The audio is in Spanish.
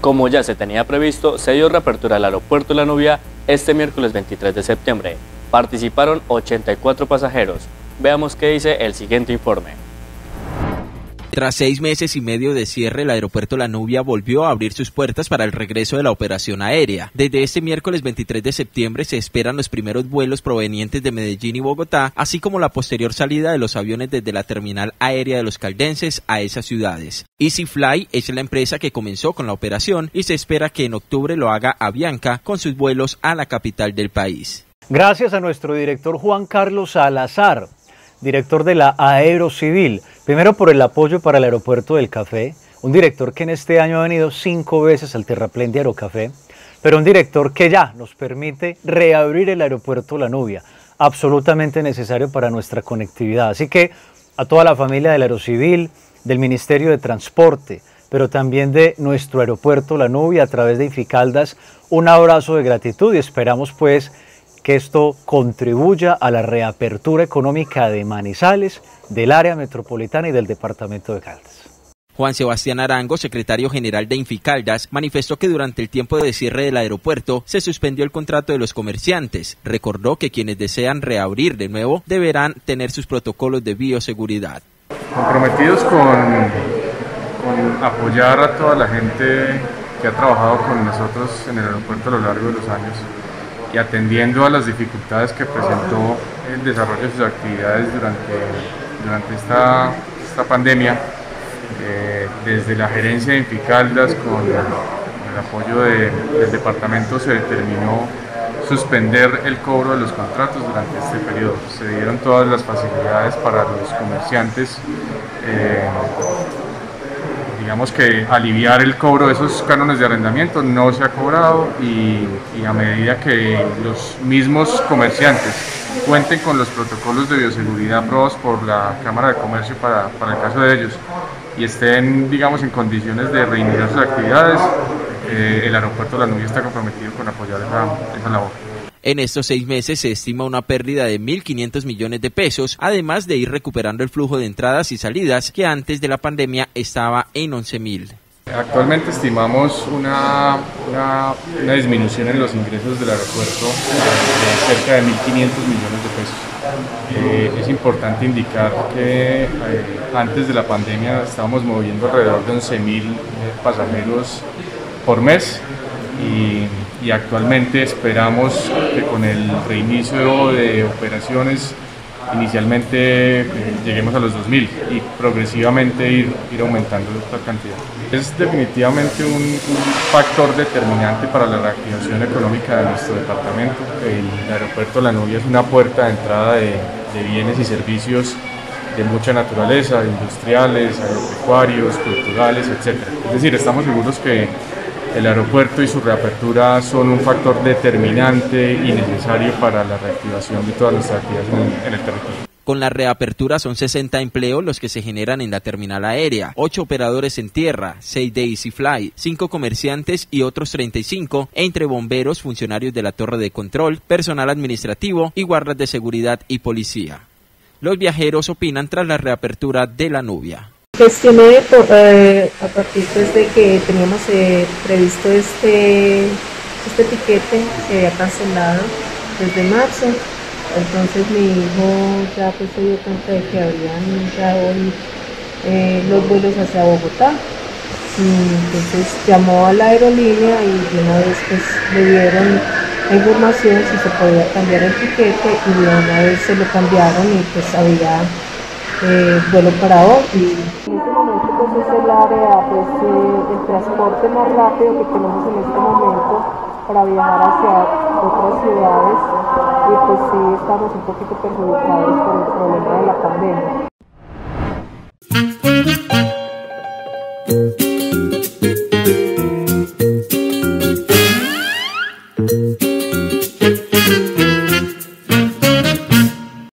Como ya se tenía previsto, se dio reapertura al aeropuerto La Nubia este miércoles 23 de septiembre. Participaron 84 pasajeros. Veamos qué dice el siguiente informe. Tras seis meses y medio de cierre, el aeropuerto La Nubia volvió a abrir sus puertas para el regreso de la operación aérea. Desde este miércoles 23 de septiembre se esperan los primeros vuelos provenientes de Medellín y Bogotá, así como la posterior salida de los aviones desde la terminal aérea de los caldenses a esas ciudades. EasyFly es la empresa que comenzó con la operación y se espera que en octubre lo haga Avianca con sus vuelos a la capital del país. Gracias a nuestro director Juan Carlos Salazar director de la Aerocivil, primero por el apoyo para el aeropuerto del Café, un director que en este año ha venido cinco veces al terraplén de Aerocafé, pero un director que ya nos permite reabrir el aeropuerto La Nubia, absolutamente necesario para nuestra conectividad. Así que a toda la familia del Aerocivil, del Ministerio de Transporte, pero también de nuestro aeropuerto La Nubia a través de Ificaldas, un abrazo de gratitud y esperamos pues que esto contribuya a la reapertura económica de Manizales, del área metropolitana y del departamento de Caldas. Juan Sebastián Arango, secretario general de Inficaldas, manifestó que durante el tiempo de cierre del aeropuerto se suspendió el contrato de los comerciantes. Recordó que quienes desean reabrir de nuevo deberán tener sus protocolos de bioseguridad. Comprometidos con, con apoyar a toda la gente que ha trabajado con nosotros en el aeropuerto a lo largo de los años y atendiendo a las dificultades que presentó el desarrollo de sus actividades durante, durante esta, esta pandemia, eh, desde la gerencia de Inficaldas con el apoyo del departamento se determinó suspender el cobro de los contratos durante este periodo. Se dieron todas las facilidades para los comerciantes eh, digamos que aliviar el cobro de esos cánones de arrendamiento no se ha cobrado y, a medida que los mismos comerciantes cuenten con los protocolos de bioseguridad aprobados por la Cámara de Comercio para, para el caso de ellos y estén digamos en condiciones de reiniciar sus actividades, eh, el aeropuerto de La Nubia está comprometido con apoyar esa, esa labor. En estos seis meses se estima una pérdida de 1.500 millones de pesos, además de ir recuperando el flujo de entradas y salidas que antes de la pandemia estaba en 11.000. Actualmente estimamos una, una, disminución en los ingresos del aeropuerto de cerca de 1.500 millones de pesos. Eh, es importante indicar que eh, antes de la pandemia estábamos moviendo alrededor de 11.000 pasajeros por mes y y actualmente esperamos que con el reinicio de operaciones inicialmente eh, lleguemos a los 2.000 y progresivamente ir, ir aumentando esta cantidad. Es definitivamente un, factor determinante para la reactivación económica de nuestro departamento. El aeropuerto La Nubia es una puerta de entrada de, de bienes y servicios de mucha naturaleza, industriales, agropecuarios, culturales, etc. Es decir, estamos seguros que el aeropuerto y su reapertura son un factor determinante y necesario para la reactivación de todas las actividades en, el territorio. Con la reapertura son 60 empleos los que se generan en la terminal aérea, 8 operadores en tierra, 6 de EasyFly, 5 comerciantes y otros 35 entre bomberos, funcionarios de la torre de control, personal administrativo y guardas de seguridad y policía. Los viajeros opinan tras la reapertura de la Nubia gestioné eh, a partir pues, de que teníamos eh, previsto este, este tiquete que había cancelado desde marzo. Entonces mi hijo ya pues, se dio cuenta de que habían ya hoy eh, los vuelos hacia Bogotá. entonces llamó a la aerolínea y una vez pues, le dieron la información si se podía cambiar el tiquete y una vez se lo cambiaron y pues había eh, para hoy. En este momento pues, es el área, pues, eh, el transporte más rápido que tenemos en este momento para viajar hacia otras ciudades y pues sí estamos un poquito perjudicados por el problema de la pandemia.